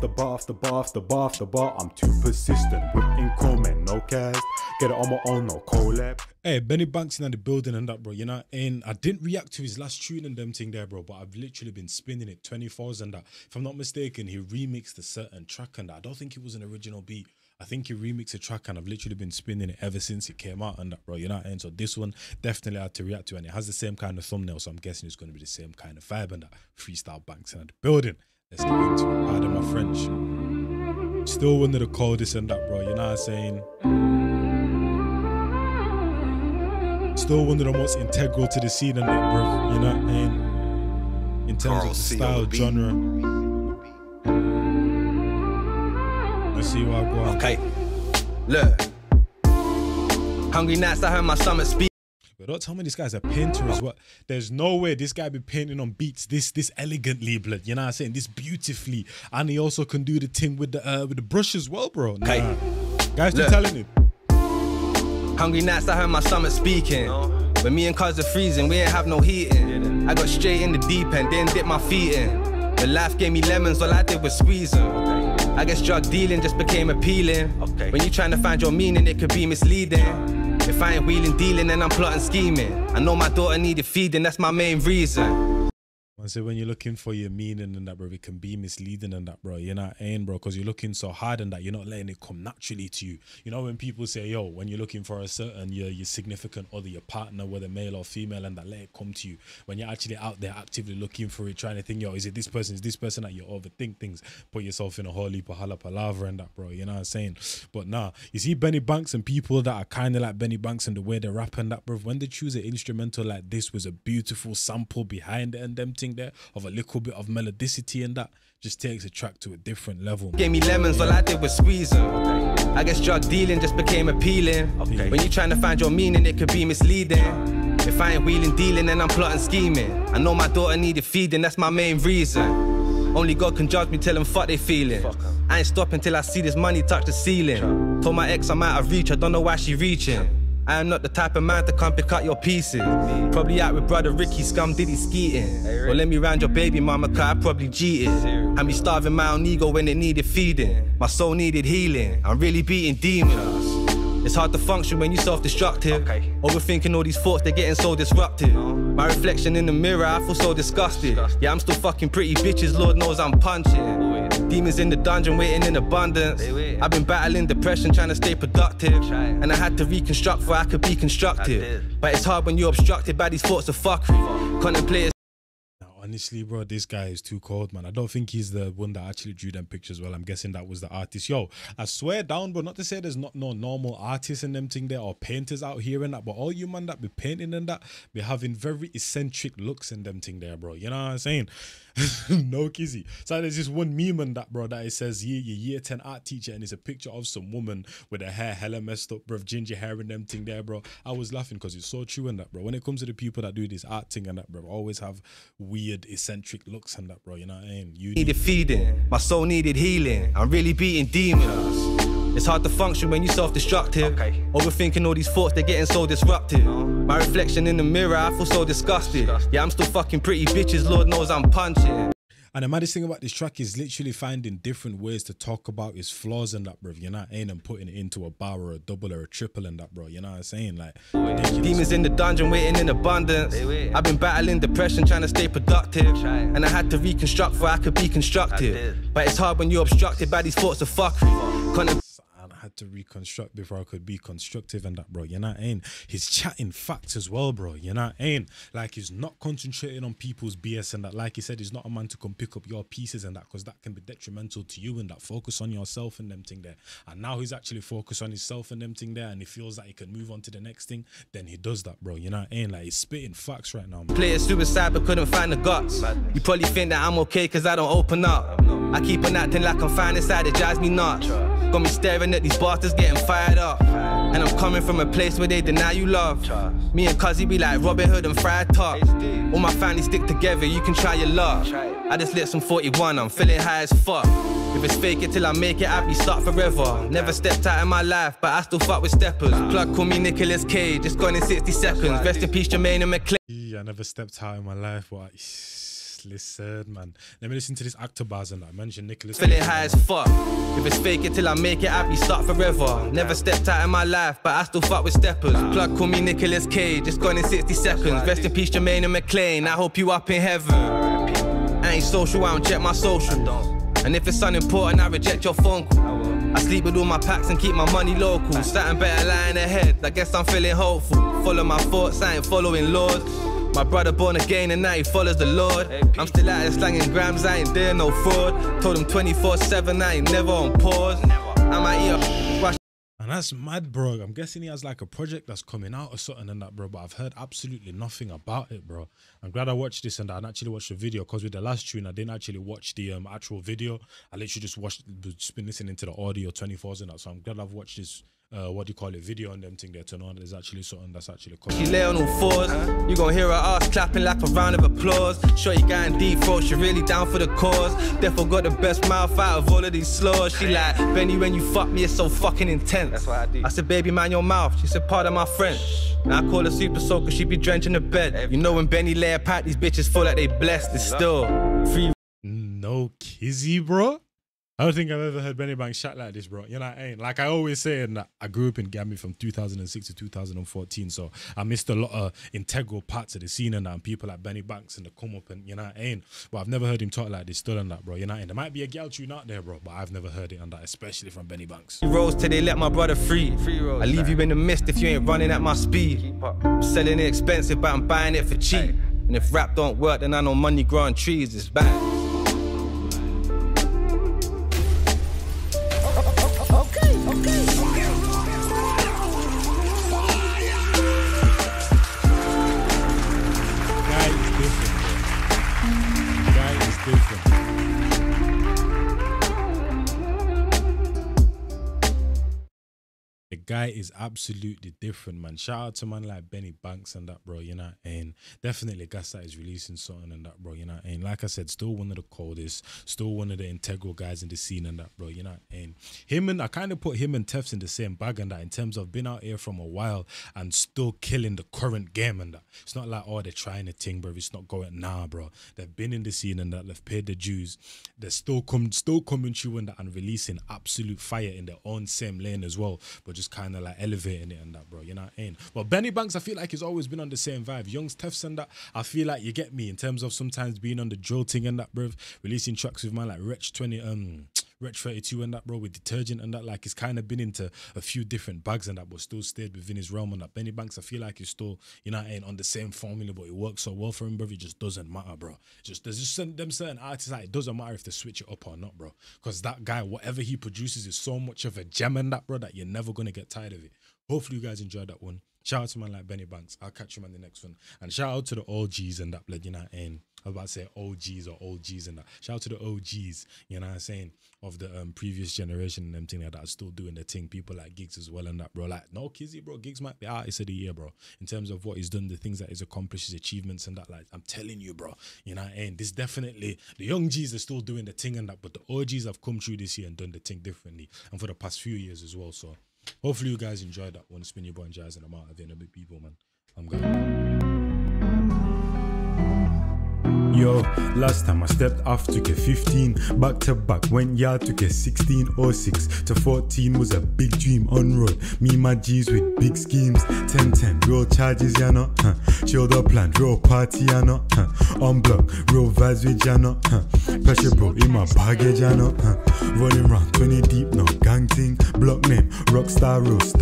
after bar after bar after bar after bar. I'm too persistent with income and no cast. Get it on my own, no collab. Hey, Benny Banks in the building and that, bro. You know, and I didn't react to his last tune and them thing there, bro. But I've literally been spinning it 24s and that. If I'm not mistaken, he remixed a certain track and that. I don't think it was an original beat. I think he remixed a track and I've literally been spinning it ever since it came out and that, bro. You know, and so this one definitely had to react to, and it has the same kind of thumbnail, so I'm guessing it's going to be the same kind of vibe and that. Freestyle Banks in the building. Let's get into it. Pardon my French. Still one of the coldest and that, bro. You know what I'm saying? Still one of the most integral to the scene and that, bro. You know what I mean? In terms Carl of the style, the genre. Let's see what I go on. Okay. Look. Hungry nights, I heard my stomach speak. But don't tell me this guy's a painter as well. There's no way this guy be painting on beats this this elegantly, blood. You know what I'm saying? This beautifully, and he also can do the thing with the uh, with the brush as well, bro. Nah. Okay. Guys, keep Look. telling him. Hungry nights, I heard my stomach speaking. When me and cuz are freezing, we ain't have no heating. I got straight in the deep end, then dip my feet in. The life gave me lemons, all I did was squeeze 'em. I guess drug dealing just became appealing. Okay. When you trying to find your meaning, it could be misleading. If I ain't wheeling, dealing, then I'm plotting, scheming. I know my daughter needed feeding, that's my main reason. I say when you're looking for your meaning and that, bro, it can be misleading and that, bro. You're not in, bro, because you're looking so hard and that you're not letting it come naturally to you. You know when people say, "Yo," when you're looking for a certain your your significant other, your partner, whether male or female, and that let it come to you. When you're actually out there actively looking for it, trying to think, "Yo, is it this person? Is this person that you overthink things? Put yourself in a whole heap of palaver and that, bro. You know what I'm saying? But nah, you see Benny Banks and people that are kind of like Benny Banks and the way they rap and that, bro. When they choose an instrumental like this, was a beautiful sample behind it and them thing there of a little bit of melodicity and that just takes a track to a different level. Gave me lemons, all I did was squeeze 'em. I guess drug dealing just became appealing. When you're trying to find your meaning, it could be misleading. If I ain't wheeling, dealing, then I'm plotting, scheming. I know my daughter needed feeding, that's my main reason. Only God can judge me, tell them fuck they feeling. I ain't stopping till I see this money touch the ceiling. Told my ex I'm out of reach, I don't know why she reaching. I am not the type of man to come pick up your pieces. Probably out with brother Ricky, scum diddy skeeting. Well, let me round your baby mama, cause I probably cheated. And me starving my own ego when it needed feeding. My soul needed healing. I'm really beating demons. It's hard to function when you're self-destructive. Overthinking all these thoughts, they're getting so disruptive. My reflection in the mirror, I feel so disgusted. Yeah, I'm still fucking pretty bitches, Lord knows I'm punching. Demons in the dungeon, waiting in abundance. I've been battling depression, trying to stay productive. And I had to reconstruct for I could be constructive. But it's hard when you're obstructed by these thoughts of fuckery. Contemplate Now, honestly, bro, this guy is too cold, man. I don't think he's the one that actually drew them pictures. Well, I'm guessing that was the artist. Yo, I swear down, bro. Not to say there's not no normal artists in them thing there or painters out here and that, but all you man that be painting and that be having very eccentric looks in them thing there, bro. You know what I'm saying? no kizzy. So there's this one meme on that, bro, that it says, yeah, your year 10 art teacher, and it's a picture of some woman with her hair hella messed up, bro, ginger hair and them thing there, bro. I was laughing because it's so true and that, bro. When it comes to the people that do this art thing and that, bro, always have weird eccentric looks and that, bro. You know what I mean? You needed feeding. My soul needed healing. I'm really beating demons. It's hard to function when you're self-destructive. Overthinking all these thoughts, they're getting so disruptive. Uh-huh. My reflection in the mirror, I feel so disgusted. Yeah, I'm still fucking pretty bitches, Lord knows I'm punching. And the maddest thing about this track is literally finding different ways to talk about his flaws and that, bro. You know what I mean? And putting it into a bar or a double or a triple and that, bro. You know what I'm saying? Like, ridiculous. Demons in the dungeon waiting in abundance. I've been battling depression, trying to stay productive. And I had to reconstruct for I could be constructive. But it's hard when you're obstructed by these thoughts of fuckery. Contem- and I had to reconstruct before I could be constructive and that, bro. You know what I mean? He's chatting facts as well, bro. You know what I mean? Like he's not concentrating on people's BS and that. Like he said, he's not a man to come pick up your pieces and that because that can be detrimental to you and that. Focus on yourself and them thing there. And now he's actually focused on himself and them thing there, and he feels that he can move on to the next thing. Then he does that, bro. You know what I mean? Like he's spitting facts right now, man. Played suicide but couldn't find the guts. You probably think that I'm okay cause I don't open up. I keep on acting like I'm fine inside, it drives me nuts. Got me staring at these bastards getting fired up. And I'm coming from a place where they deny you love. Me and Cuzzy be like Robin Hood and Friar Tuck. All my family stick together, you can try your luck. I just lit some 41, I'm feeling high as fuck. If it's fake it till I make it, I'll be stuck forever. Never stepped out in my life, but I still fuck with steppers. Plug call me Nicolas Cage, just gone in 60 seconds. Rest in peace, Jermaine and McClay. Yeah, I never stepped out in my life, but listen, man. Let me listen to this actor bars and I mentioned Nicholas. Feeling high as fuck. If it's fake it till I make it I be start forever. Never stepped out in my life, but I still fuck with steppers. Plug call me Nicolas Cage, just gone in 60 seconds. Rest in peace, Jermaine and McLean. I hope you up in heaven. I ain't social, I don't check my social. And if it's unimportant, I reject your phone call. I sleep with all my packs and keep my money local. Starting better lying ahead. I guess I'm feeling hopeful. Follow my thoughts, I ain't following laws. My brother born again and now he follows the Lord. I'm still out here slanging grams, I ain't there no fraud. Told him 24 7, I ain't never on pause. I might eat a rush. And that's mad, bro. I'm guessing he has like a project that's coming out or something and that, bro. But I've heard absolutely nothing about it, bro. I'm glad I watched this and I actually watched the video because with the last tune, I didn't actually watch the um, actual video. I literally just watched, just been listening to the audio 24s and that. So I'm glad I've watched this uh, what do you call it, video on them thing there to know there's actually something that's actually coming. She lay on all fours, you gonna hear her ass clapping like a round of applause. Sure you got in deep throat, she really down for the cause. Therefore got the best mouth out of all of these slows. She like, Benny, when you fuck me, it's so fucking intense. That's what I do. I said, baby, man, your mouth. She said, part of my French. Now I call her Super Soaker cause she be drenching the bed. You know when Benny lay a pat, these bitches feel like they blessed. It's still free. No kizzy, bro. I don't think I've ever heard Benny Banks shout like this, bro. You know what I mean? Like I always say, and I grew up in Gambia from 2006 to 2014, so I missed a lot of integral parts of the scene and that, and people like Benny Banks and the come up and you know what I mean? But I've never heard him talk like this, still and that, bro. You know what I mean? There might be a gal tune out there, bro, but I've never heard it on that, especially from Benny Banks. Rose till they let my brother free. free rolls, I leave you in the mist if you ain't running at my speed. I'm selling it expensive, but I'm buying it for cheap. And if rap don't work, then I know money growing trees is bad. Guy is absolutely different, man. Shout out to man like Benny Banks and that, bro. You know, and definitely Gas is releasing something and that, bro. You know, and like I said, still one of the coldest, still one of the integral guys in the scene and that, bro. You know, and him and I kind of put him and Tefs in the same bag and that in terms of being out here from a while and still killing the current game and that. It's not like oh they're trying a thing, bro. It's not going nah, bro. They've been in the scene and that they've paid the dues. They're still come still coming through and that and releasing absolute fire in their own same lane as well, but just kind of like elevating it and that, bro. You know what I mean? But Benny Banks, I feel like he's always been on the same vibe. Young's Tefs and that, I feel like you get me in terms of sometimes being on the drill thing and that, bro. Releasing tracks with man like Wretch 20, um, Wretch 32 and that, bro, with detergent and that. Like, he's kind of been into a few different bags and that, but still stayed within his realm and that. Benny Banks, I feel like he's still, you know, ain't on the same formula, but it works so well for him, bro. It just doesn't matter, bro. Just there's just them certain artists like it doesn't matter if they switch it up or not, bro. Because that guy, whatever he produces, is so much of a gem in that, bro, that you're never gonna get tired of it. Hopefully, you guys enjoyed that one. Shout out to man like Benny Banks. I'll catch you on the next one. And shout out to the OGs and that blood, you know, and I was about to say OGs or OGs and that. Shout out to the OGs, you know what I'm saying, of the um, previous generation and them thing like that are still doing the thing. People like Giggs as well and that, bro. Like, no, Kizzy, bro. Giggs might be artist of the year, bro. In terms of what he's done, the things that he's accomplished, his achievements and that. Like, I'm telling you, bro. You know, what I mean? this definitely, the young G's are still doing the thing and that, but the OGs have come through this year and done the thing differently. And for the past few years as well. So, Hopefully you guys enjoyed that one. Spin your boy and jazz and I'm out of here. big people, man. I'm going. Yo, last time I stepped off, took a 15. Back to back, went yard, took a 16. or 06 to 14 was a big dream on road. Me, my G's with big schemes. 10 10, real charges, ya know. Huh. Up plan, real party, ya know. Huh. On block, real vibes with ya know. Huh. Pressure bro in my baggage, ya know. Huh. Running round 20 deep, no gang thing. Block name, rockstar, real stamp.